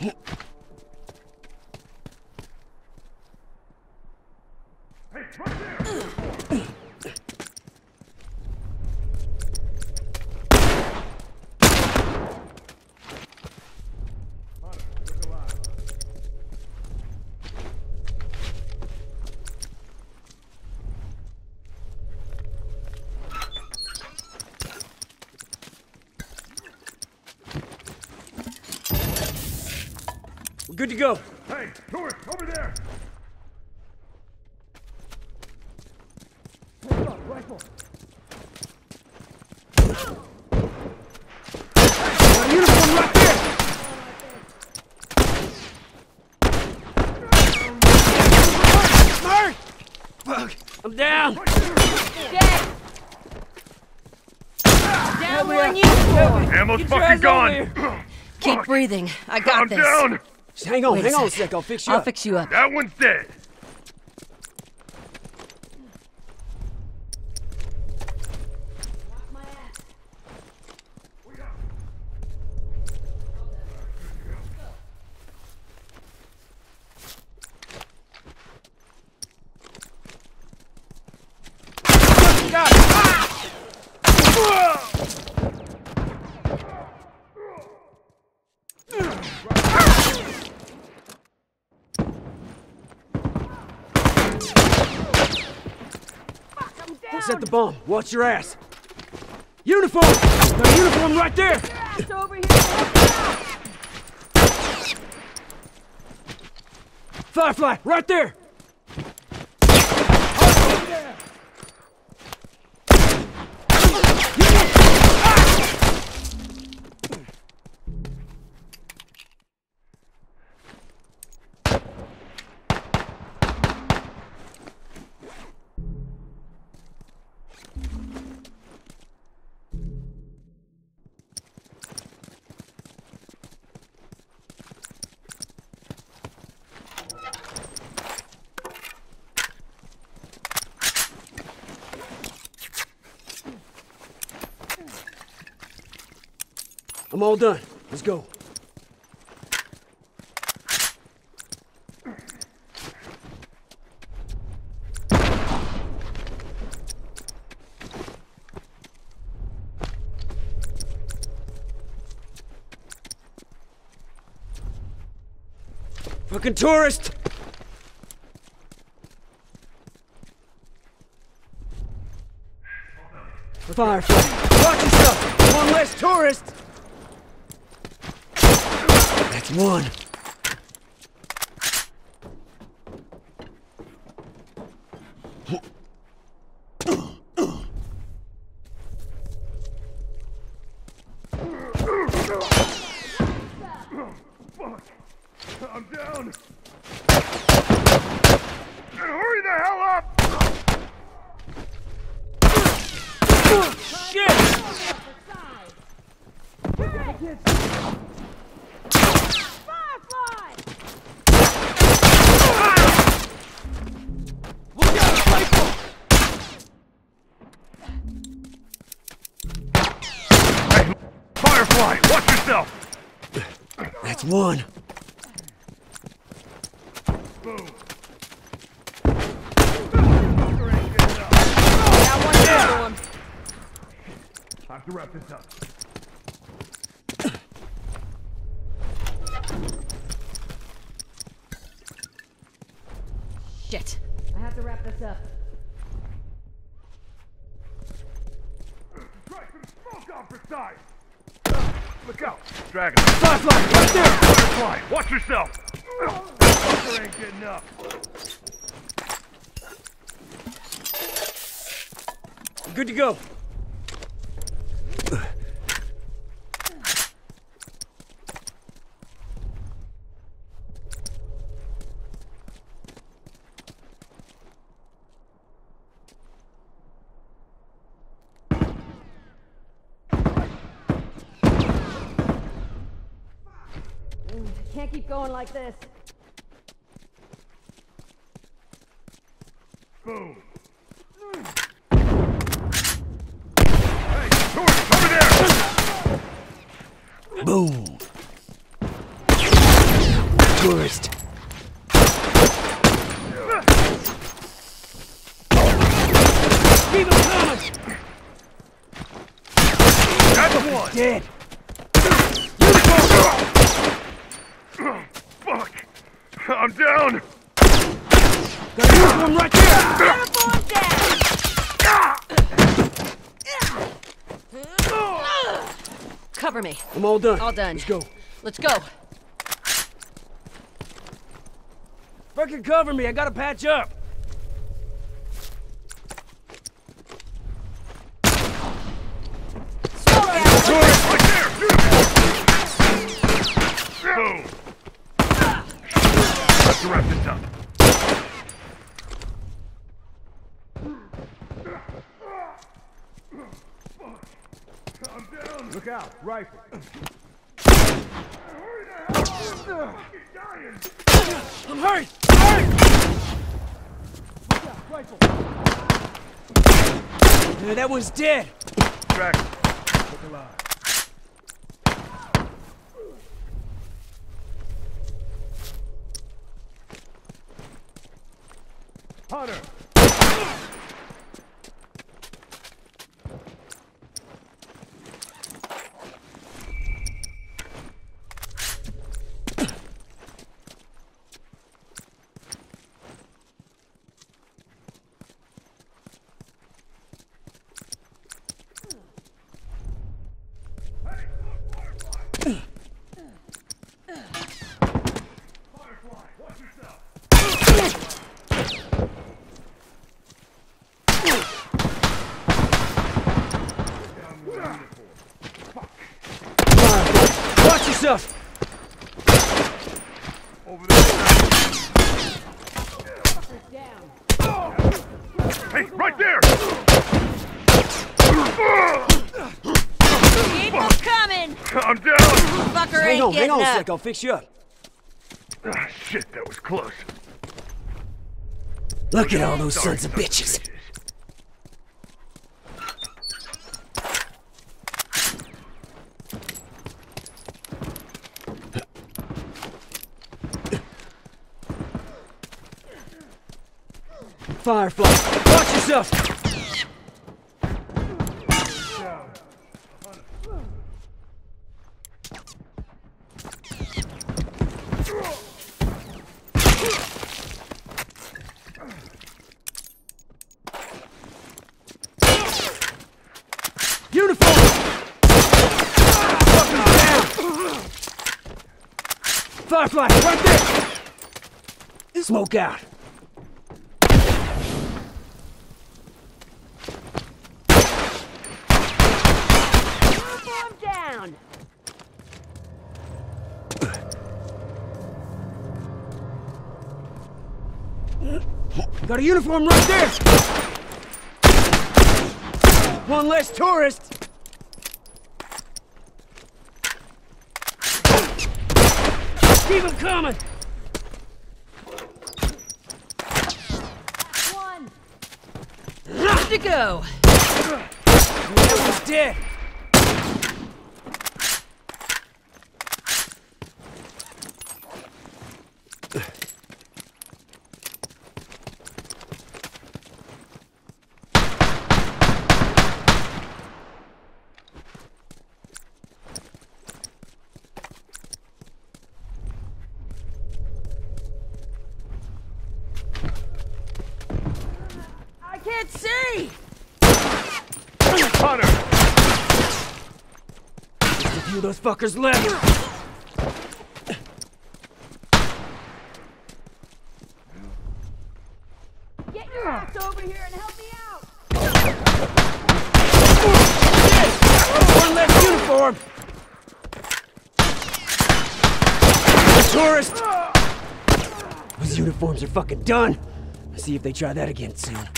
Huh? Good to go. Hey, tourist, over there! Got a uniform right there! Mark! Fuck! I'm down! Dead! Down one uniform! Ammo's Get your fucking gone! Keep breathing. I got Calm this. down! Just hang on, Wait a hang on a sec. sec. I'll fix you I'll up. fix you up. That one's dead! Got it. Ah! Don't set the bomb. Watch your ass. Uniform! A uniform right there! It's over here. Firefly, right there! I'm all done. Let's go. Fucking tourist! Firefly, watch yourself! One less tourist! That's one. I'm down! Hurry the hell up! Shit! Firefly, watch yourself! That's one. Boom! Got one uniform. I have to wrap this up. Shit. I have to wrap this up. Try some smoke off the side! Look out! Dragon! Firefly, right there! Firefly, watch yourself! Fucker ain't getting up! Good to go. Keep going like this. Boom! Hey, tourist, over there! Boom. tourist. Keep him coming! That's one! Dead! Fuck! I'm down! Got a uniform right there! Uniform down! Cover me. I'm all done. All done. Let's go. Let's go. Fucking cover me, I gotta patch up. Smoke out. Right there! Boom! Let's wrap this up. I'm down! Look out, rifle! I'm hurt! Yeah, that one's dead. Track. Look alive. Hunter! Firefly, watch yourself! Watch yourself! Over there. Down. Hey, right there! Keep them coming. I'm down! Fucker Hang ain't on, hang getting on a up. sec, I'll fix you up. Ah, shit, that was close. Look at all those Sorry, sons of sons bitches. Firefly, Uniform! Firefly! Smoke out. Uniform down. Got a uniform right there! One less tourist! Keep him coming! One. Good to go. That dead! I can't see. Hunter! Just a few of those fuckers left! Get your ass over here and help me out. One less uniform! The Tourist! Those uniforms are fucking done! See if they try that again soon.